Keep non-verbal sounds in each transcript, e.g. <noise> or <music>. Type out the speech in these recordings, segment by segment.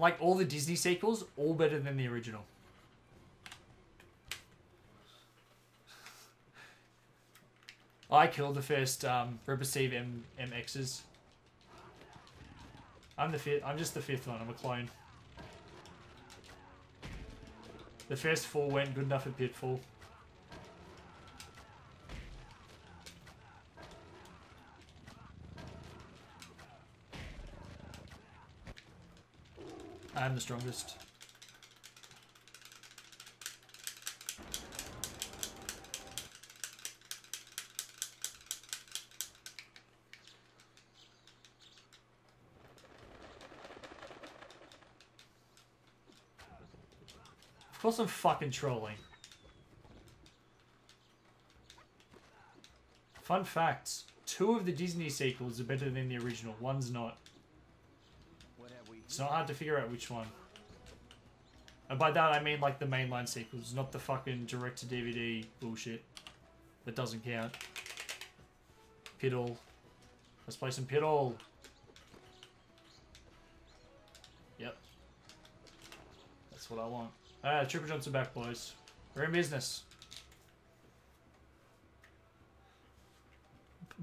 like all the Disney sequels, all better than the original. I killed the first um, Ripper Steve M MXs. I'm the fifth. I'm just the fifth one. I'm a clone. The first four went good enough at Pitfall. I'm the strongest. Of course I'm fucking trolling. Fun facts. Two of the Disney sequels are better than the original. One's not. It's not hard to figure out which one. And by that I mean like the mainline sequels, not the fucking direct-to-DVD bullshit. That doesn't count. Piddle. Let's play some Piddle. Yep. That's what I want. Ah, Triple Johnson back, boys. We're in business.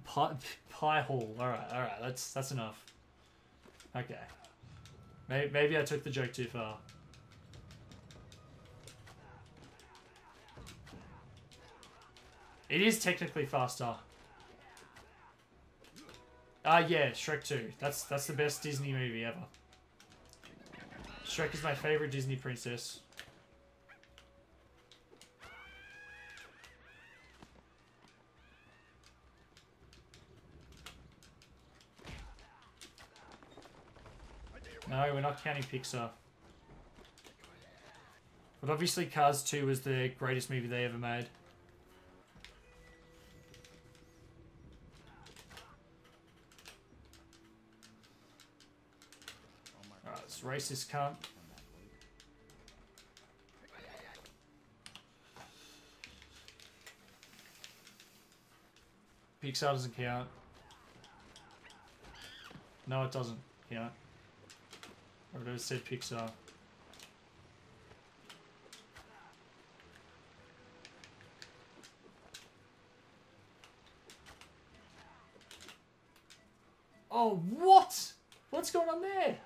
Pie, pie hall. All right, all right. That's that's enough. Okay. Maybe, maybe I took the joke too far. It is technically faster. Ah, uh, yeah, Shrek 2. That's that's the best Disney movie ever. Shrek is my favorite Disney princess. No, we're not counting Pixar. But obviously Cars 2 was the greatest movie they ever made. Alright, this racist cunt. Pixar doesn't count. No, it doesn't count. I would have said Pixar. Oh, what? What's going on there?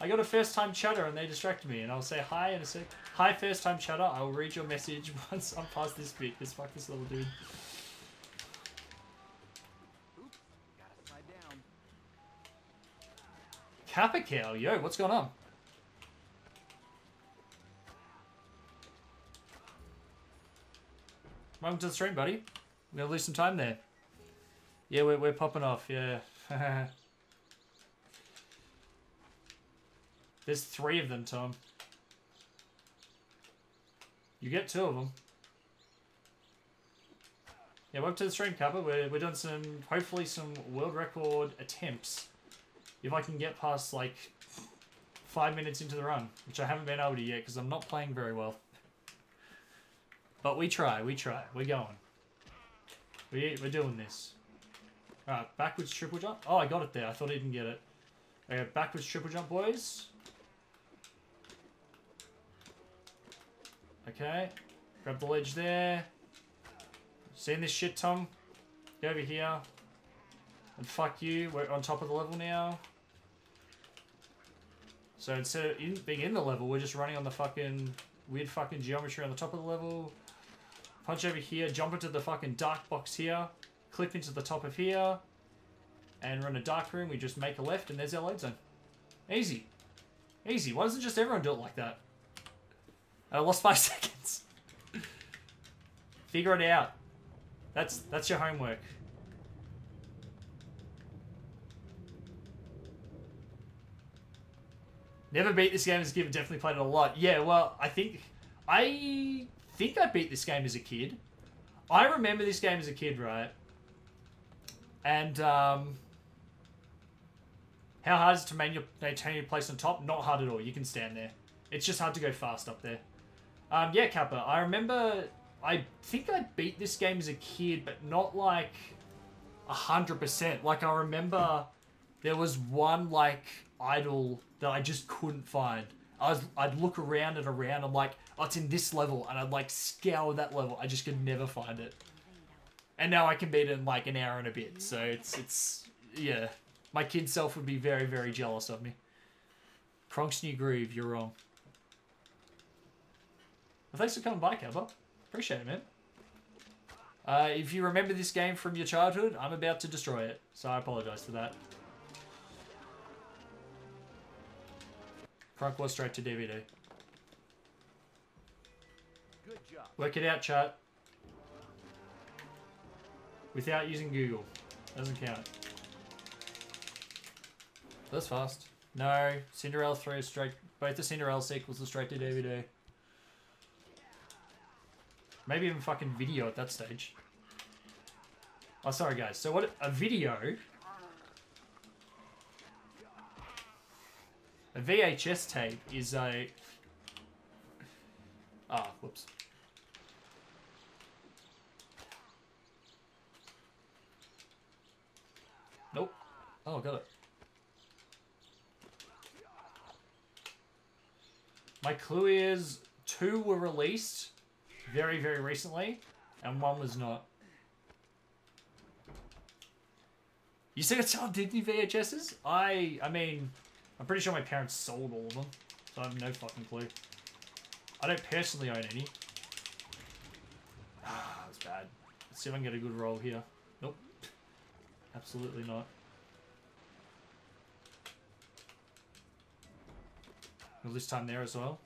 I got a first time chatter and they distracted me and I'll say hi in a sec. Hi first time chatter, I will read your message <laughs> once I'm past this bit. This fuck this little dude. Kappa Cow, yo, what's going on? Welcome to the stream, buddy. We're gonna lose some time there. Yeah, we're, we're popping off, yeah. <laughs> There's three of them, Tom. You get two of them. Yeah, welcome to the stream, Kappa. We're, we're doing some, hopefully some world record attempts if I can get past like five minutes into the run, which I haven't been able to yet because I'm not playing very well. But we try, we try, we're going. We, we're doing this. Alright, backwards triple jump. Oh, I got it there. I thought I didn't get it. Okay, backwards triple jump, boys. Okay. Grab the ledge there. Seeing this shit, Tom? Get over here. And fuck you, we're on top of the level now. So instead of in, being in the level, we're just running on the fucking weird fucking geometry on the top of the level. Punch over here, jump into the fucking dark box here, clip into the top of here, and in a dark room. We just make a left, and there's our load zone. Easy. Easy. Why doesn't just everyone do it like that? I lost five <laughs> seconds. Figure it out. That's that's your homework. Never beat this game as a kid, but definitely played it a lot. Yeah, well, I think... I think I beat this game as a kid. I remember this game as a kid, right? And, um... How hard is it to maintain your place on top? Not hard at all. You can stand there. It's just hard to go fast up there. Um, yeah, Kappa. I remember... I think I beat this game as a kid, but not like... 100%. Like, I remember there was one like idol that I just couldn't find. I was I'd look around and around. I'm like, oh, it's in this level, and I'd like scour that level. I just could never find it. And now I can beat it in like an hour and a bit. So it's it's yeah. My kid self would be very very jealous of me. Kronk's new groove. You're wrong. Well, thanks for coming by, Kappa. Appreciate it, man. Uh, if you remember this game from your childhood, I'm about to destroy it, so I apologize for that. Kronk was straight to DVD. Good job. Work it out, chat. Without using Google. Doesn't count. That's fast. No, Cinderella 3 is straight. Both the Cinderella sequels are straight to DVD. Maybe even fucking video at that stage. Oh, sorry guys. So what a video VHS tape is a ah whoops nope oh got it my clue is two were released very, very recently, and one was not. You still got some Disney VHSs? I, I mean, I'm pretty sure my parents sold all of them, so I have no fucking clue. I don't personally own any. Ah, that's bad. Let's see if I can get a good roll here. Nope. <laughs> Absolutely not. Well, this time there as well.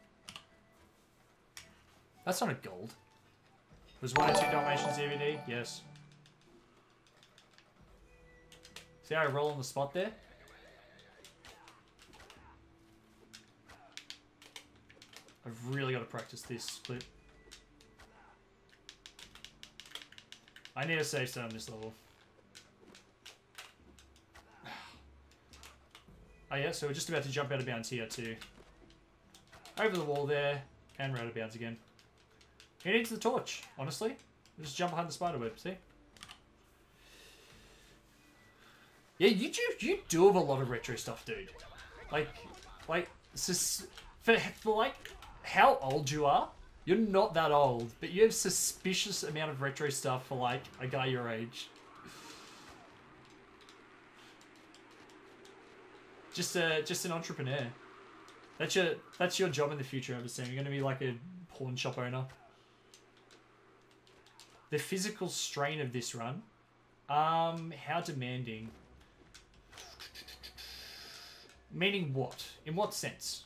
That's not a gold. Was one or two Dalmatians DVD? Yes. See how I roll on the spot there? Really got to practice this clip. I need a save set on this level. <sighs> Oh yeah, so we're just about to jump out of bounds here too. Over the wall there, and we're out of bounds again. Who needs the torch, honestly? Just jump behind the spider web, see? Yeah, you do you do have a lot of retro stuff, dude. Like, like, for, for like how old you are, you're not that old, but you have suspicious amount of retro stuff for like a guy your age. Just a just an entrepreneur. That's your that's your job in the future, assuming. You're gonna be like a pawn shop owner the physical strain of this run. Um, how demanding? Meaning what? In what sense?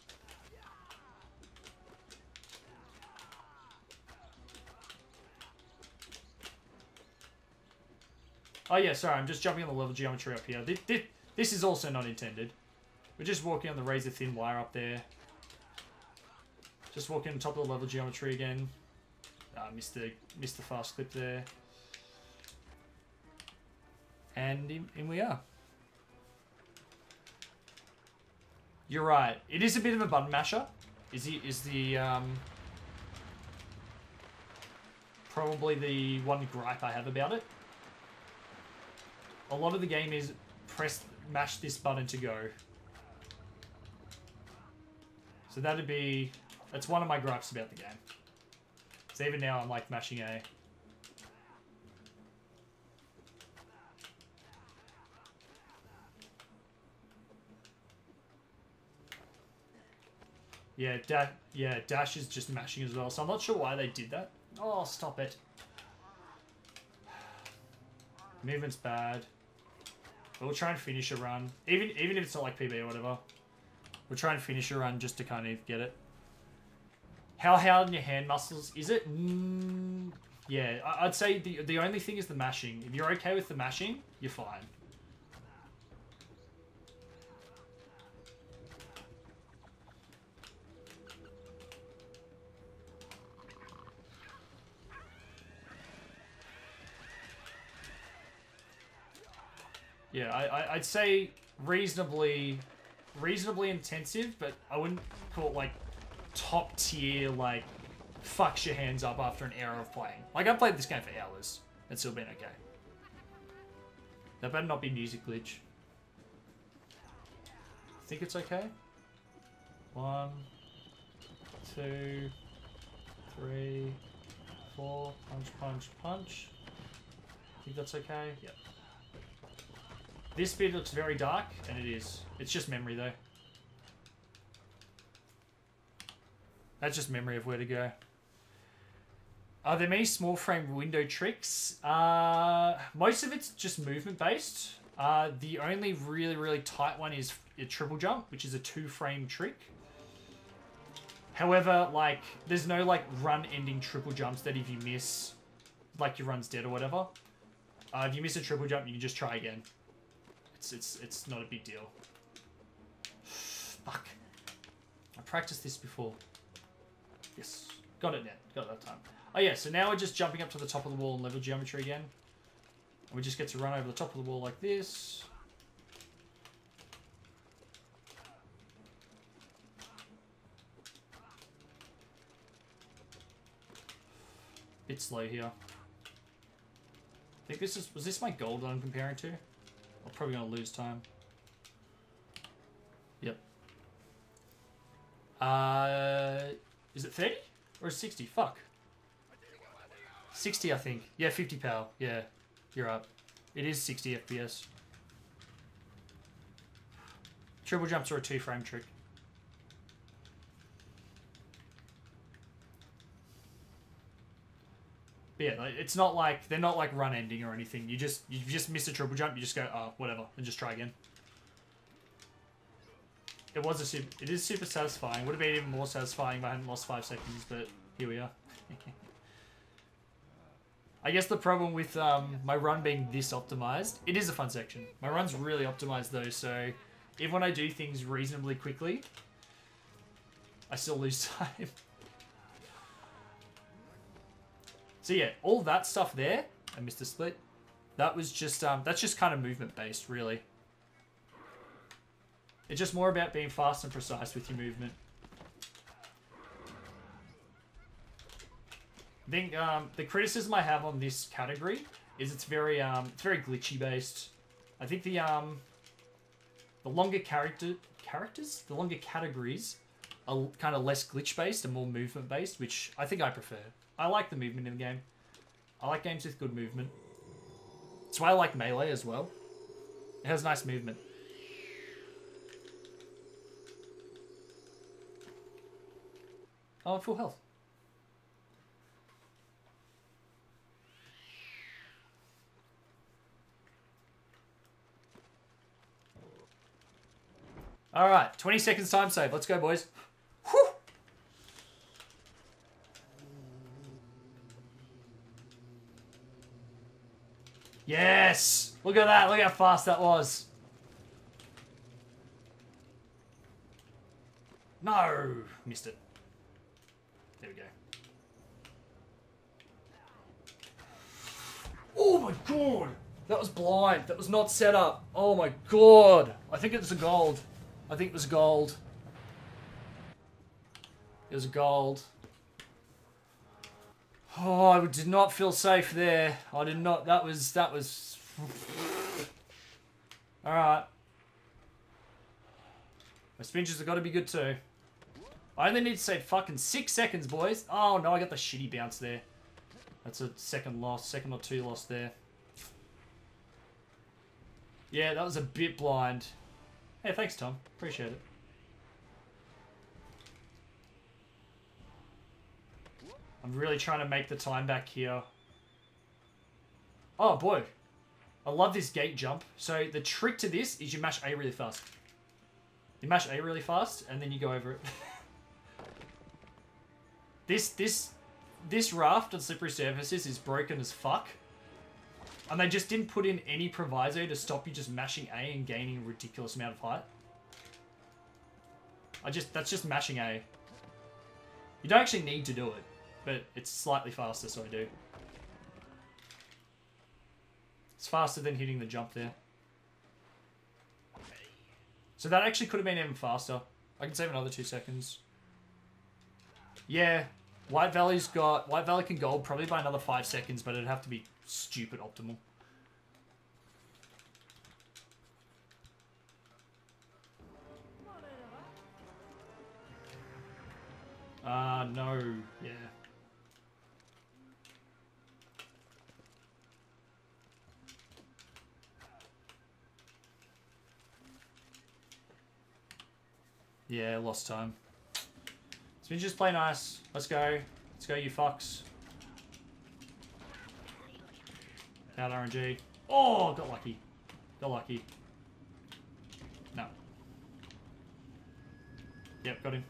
Oh yeah, sorry, I'm just jumping on the level geometry up here. This, this, this is also not intended. We're just walking on the razor thin wire up there. Just walking on top of the level geometry again. Uh, missed the missed the fast clip there. And in, in we are. You're right. It is a bit of a button masher. Is the is the um, probably the one gripe I have about it. A lot of the game is press mash this button to go. So that'd be that's one of my gripes about the game. So even now I'm like mashing A. Yeah, da yeah, dash is just mashing as well, so I'm not sure why they did that. Oh, stop it. <sighs> Movement's bad. But we'll try and finish a run. Even even if it's not like PB or whatever. We'll try and finish a run just to kind of get it. How hard in your hand muscles is it? Mm, yeah, I'd say the the only thing is the mashing. If you're okay with the mashing, you're fine. Yeah, I, I, I'd say reasonably, reasonably intensive, but I wouldn't call it like top tier, like, fucks your hands up after an hour of playing. Like, I've played this game for hours and still been okay. That better not be music glitch. I think it's okay. One, two, three, four. Punch, punch, punch. I Think that's okay? Yep. This bit looks very dark, and it is. It's just memory, though. That's just memory of where to go. Are there many small frame window tricks? Uh, most of it's just movement based. Uh, the only really, really tight one is a triple jump, which is a two frame trick. However, like, there's no, like, run ending triple jumps that if you miss, like, your run's dead or whatever. Uh, if you miss a triple jump, you can just try again. It's, it's, it's not a big deal. Fuck. I practiced this before. Yes. Got it now. Got that time. Oh yeah, so now we're just jumping up to the top of the wall in level geometry again. And we just get to run over the top of the wall like this. Bit slow here. I think this is, was this my gold that I'm comparing to? I'm probably gonna lose time. Yep. Uh, is it 30? Or 60? Fuck. 60, I think. Yeah, 50 power. Yeah, you're up. It is 60 FPS. Triple jumps are a two frame trick. Yeah, it's not like they're not like run ending or anything. You just you just miss a triple jump, you just go oh whatever and just try again. It was a super, it is super satisfying. Would have been even more satisfying if I hadn't lost five seconds, but here we are. <laughs> I guess the problem with um, my run being this optimized, it is a fun section. My run's really optimized though, so even when I do things reasonably quickly, I still lose <laughs> time. So yeah, all that stuff there, I missed a split. That was just, um, that's just kind of movement based, really. It's just more about being fast and precise with your movement. I think um, the criticism I have on this category is it's very um, it's very glitchy based. I think the um, the longer character characters, the longer categories are kind of less glitch based and more movement based, which I think I prefer. I like the movement in the game. I like games with good movement. That's why I like Melee as well. It has nice movement. Oh, full health. All right, 20 seconds time save. Let's go, boys. Yes! Look at that. Look how fast that was. No! Missed it. There we go. Oh my god! That was blind. That was not set up. Oh my god. I think it's a gold. I think it was gold. It was gold. Oh, I did not feel safe there. I did not. That was. That was. Alright. My spinches have got to be good too. I only need to save fucking six seconds, boys. Oh no, I got the shitty bounce there. That's a second loss, second or two loss there. Yeah, that was a bit blind. Hey, thanks, Tom. Appreciate it. I'm really trying to make the time back here. Oh, boy. I love this gate jump. So the trick to this is you mash A really fast. You mash A really fast, and then you go over it. <laughs> this, this, this raft on slippery surfaces is broken as fuck. And they just didn't put in any proviso to stop you just mashing A and gaining a ridiculous amount of height. I just, that's just mashing A. You don't actually need to do it, but it's slightly faster, so I do. It's faster than hitting the jump there. So that actually could have been even faster. I can save another two seconds. Yeah, White Valley's got... White Valley can gold probably by another five seconds, but it'd have to be stupid optimal. Ah, uh, no. Yeah. Yeah, lost time. So just play nice. Let's go. Let's go, you fucks. Out RNG. Oh, got lucky. Got lucky. No. Yep, got him.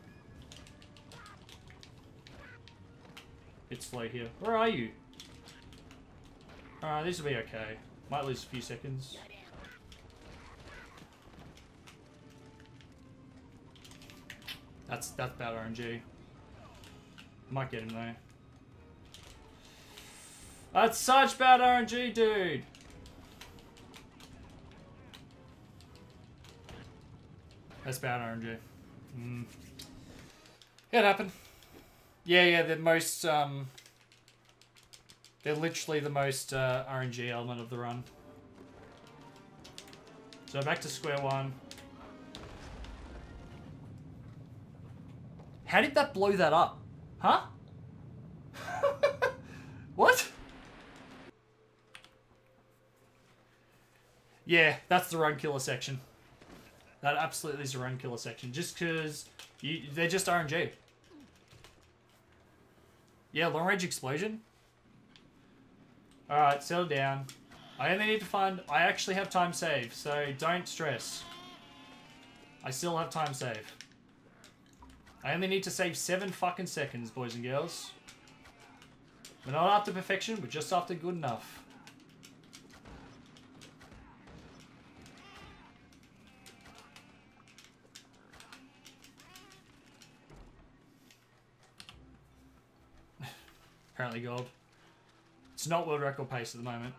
Bit slow here. Where are you? Alright, this will be okay. Might lose a few seconds. That's that's bad RNG. Might get him though. That's such bad RNG, dude. That's bad RNG. Mm. It happened. Yeah, yeah, the most, um... They're literally the most uh, RNG element of the run. So back to square one. How did that blow that up? Huh? <laughs> what? Yeah, that's the run killer section. That absolutely is a run killer section. Just because they're just RNG. Yeah, long range explosion. Alright, settle down. I only need to find... I actually have time save, so don't stress. I still have time save. I only need to save seven fucking seconds, boys and girls. We're not after perfection, we're just after good enough. <laughs> Apparently gold. It's not world record pace at the moment.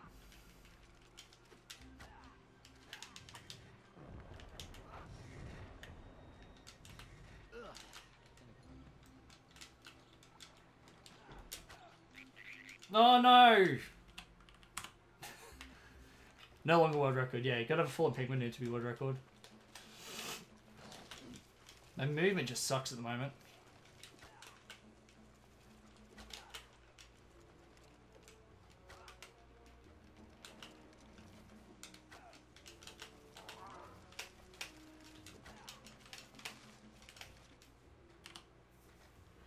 Oh no! <laughs> no longer world record. Yeah, you gotta have a full of pigment to be world record. My movement just sucks at the moment.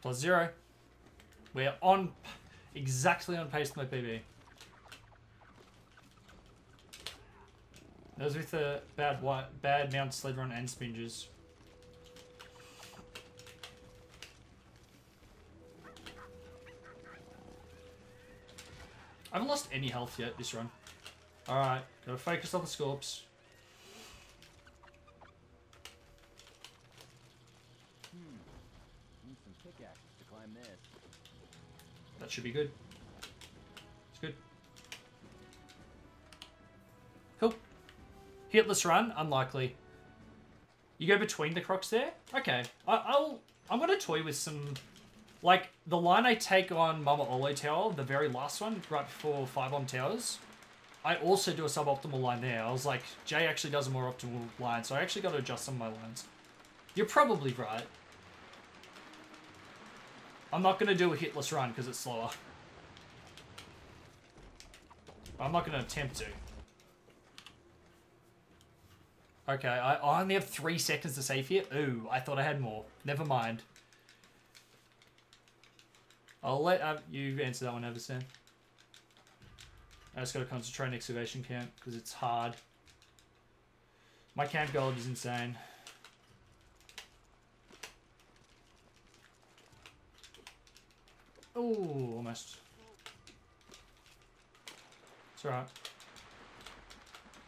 Plus zero. We're on exactly on pace with my PB. Those with the bad white, bad mount sled run and spinges. I haven't lost any health yet this run. Alright, gotta focus on the scorps. That should be good. It's good. Cool. Hitless run? Unlikely. You go between the crocs there? Okay. I, I'll... I'm gonna toy with some... Like, the line I take on Mama Olo Tower, the very last one, right before Five Bomb Towers, I also do a suboptimal line there. I was like, Jay actually does a more optimal line, so I actually got to adjust some of my lines. You're probably right. I'm not going to do a hitless run because it's slower. I'm not going to attempt to. Okay, I, I only have three seconds to save here. Ooh, I thought I had more. Never mind. I'll let uh, you answer that one, Everson. I just got to concentrate on excavation camp because it's hard. My camp gold is insane. Oh, almost. It's alright.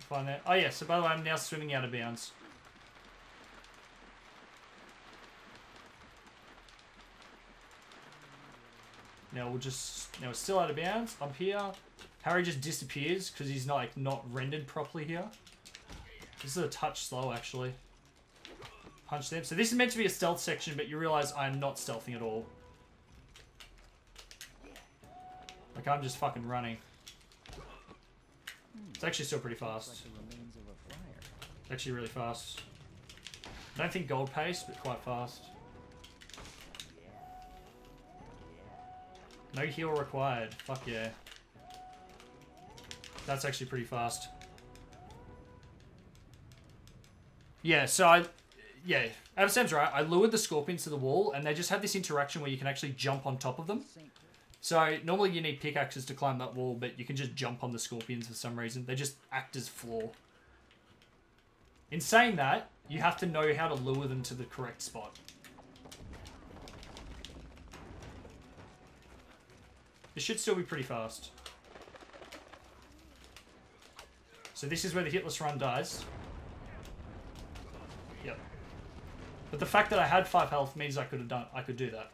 Find that. Oh yeah, so by the way, I'm now swimming out of bounds. Now we'll just, now we're still out of bounds. Up here, Harry just disappears because he's not like not rendered properly here. This is a touch slow actually. Punch them. So this is meant to be a stealth section, but you realize I'm not stealthing at all. Like, I'm just fucking running. It's actually still pretty fast. It's actually really fast. I don't think gold pace, but quite fast. No heal required. Fuck yeah. That's actually pretty fast. Yeah, so I... Yeah, Sam's right. I lured the scorpions to the wall, and they just have this interaction where you can actually jump on top of them. So, normally you need pickaxes to climb that wall, but you can just jump on the scorpions for some reason. They just act as floor. In saying that, you have to know how to lure them to the correct spot. It should still be pretty fast. So this is where the hitless run dies. Yep. But the fact that I had 5 health means I could have done I could do that.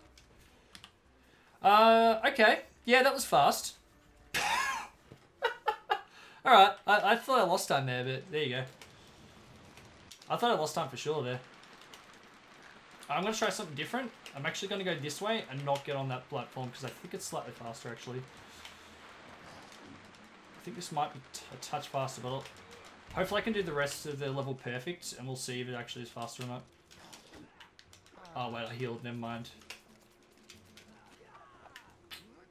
Uh, okay. Yeah, that was fast. <laughs> Alright, I, I thought I lost time there, but there you go. I thought I lost time for sure there. I'm going to try something different. I'm actually going to go this way and not get on that platform because I think it's slightly faster actually. I think this might be a touch faster, but I'll... hopefully I can do the rest of the level perfect and we'll see if it actually is faster or not. Oh wait, I healed, never mind.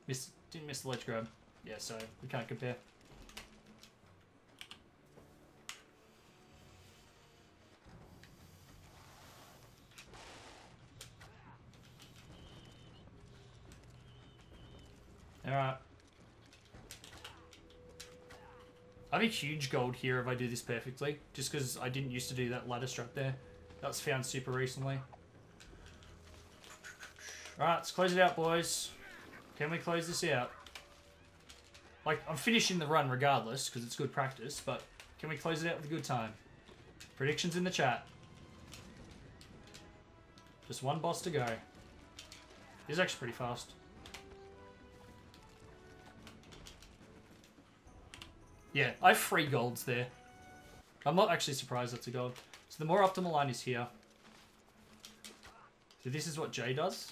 Miss, didn't miss the ledge grab. Yeah, so we can't compare. Alright. I have a huge gold here if I do this perfectly, just because I didn't used to do that ladder strap there. That was found super recently. Alright, let's close it out, boys. Can we close this out? Like, I'm finishing the run regardless, because it's good practice, but can we close it out with a good time? Predictions in the chat. Just one boss to go. Is actually pretty fast. Yeah, I have three golds there. I'm not actually surprised that's a gold. So the more optimal line is here. So this is what Jay does.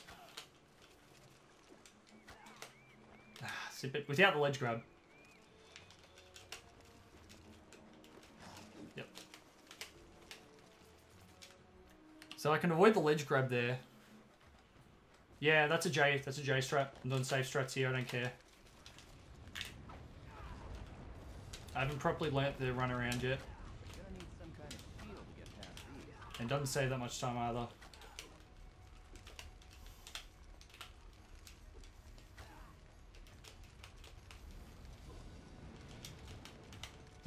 Sip it without the ledge grab. Yep. So I can avoid the ledge grab there. Yeah, that's a J. That's a J strat. I'm doing safe strats here. I don't care. I haven't properly learnt the run around yet. And doesn't save that much time either.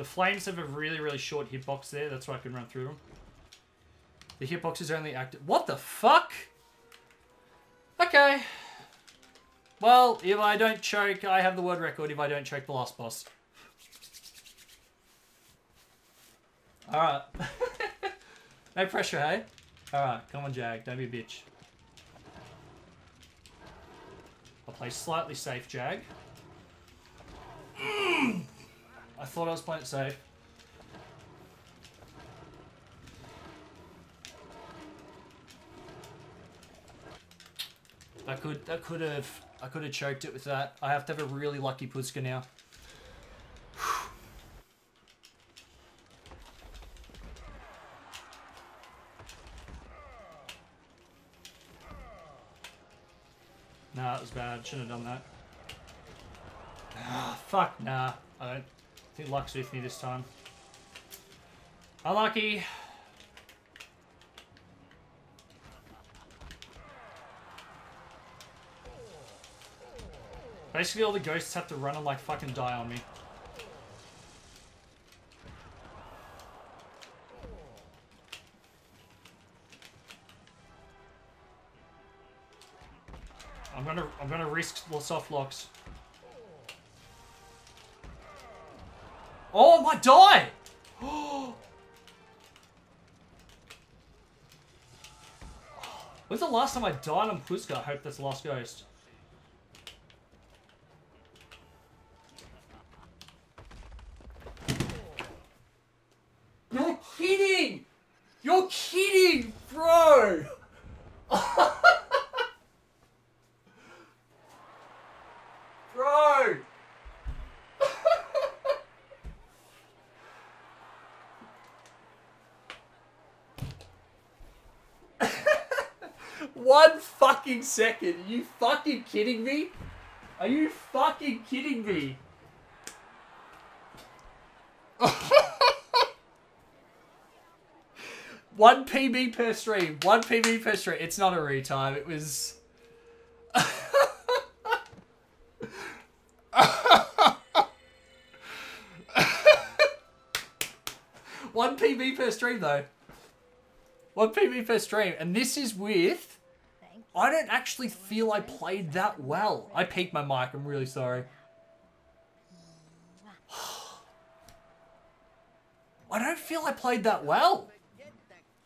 The flames have a really, really short hitbox there. That's why I can run through them. The hitbox is only active. What the fuck? Okay. Well, if I don't choke, I have the world record if I don't choke the last boss. Alright. <laughs> no pressure, hey? Alright, come on, Jag. Don't be a bitch. I'll play slightly safe, Jag. <clears throat> I thought I was playing it safe. I could, I could have, I could have choked it with that. I have to have a really lucky Pusca now. Nah, that was bad. Shouldn't have done that. Ah, fuck, nah. I don't think luck's with me this time. Unlucky. Basically, all the ghosts have to run and, like, fucking die on me. I'm gonna I'm gonna risk the soft locks. Oh I might die! <gasps> When's the last time I died on Pusca? I hope that's the last ghost. You're kidding! You're kidding, bro! Bro! One fucking second. Are you fucking kidding me? Are you fucking kidding me? <laughs> One PB per stream. One PB per stream. It's not a retime. It was. <laughs> One PB per stream though. One PB per stream, and this is with. I don't actually feel I played that well. I peaked my mic. I'm really sorry. <sighs> I don't feel I played that well.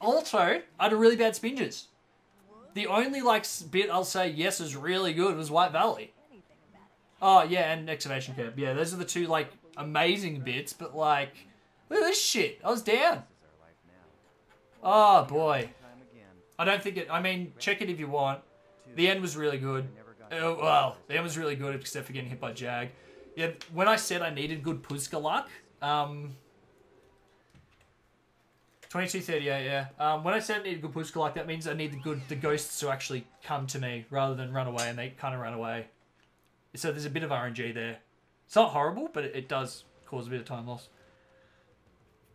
Also, I had a really bad spinges. The only like bit I'll say yes is really good was White Valley. Oh yeah, and excavation camp. Yeah, those are the two like amazing bits. But like, look at this shit. I was down. Oh boy. I don't think it. I mean, check it if you want. The end was really good. Uh, well, the end was really good except for getting hit by Jag. Yeah, when I said I needed good Pusca luck, um, 2238, yeah. Um, when I said I needed good Pusca luck, that means I need the good the ghosts to actually come to me rather than run away, and they kind of run away. So there's a bit of RNG there. It's not horrible, but it, it does cause a bit of time loss.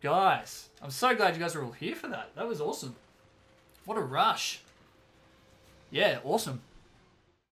Guys, I'm so glad you guys are all here for that. That was awesome. What a rush. Yeah, awesome.